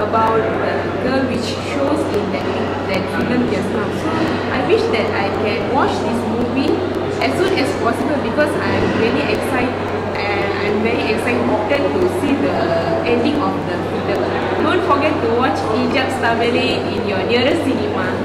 about the girl which shows in that, that film just now. So I wish that I can watch this movie as soon as possible because I'm really excited and I'm very excited to see the ending of the film. Don't forget to watch Ijab Stabele in your nearest cinema.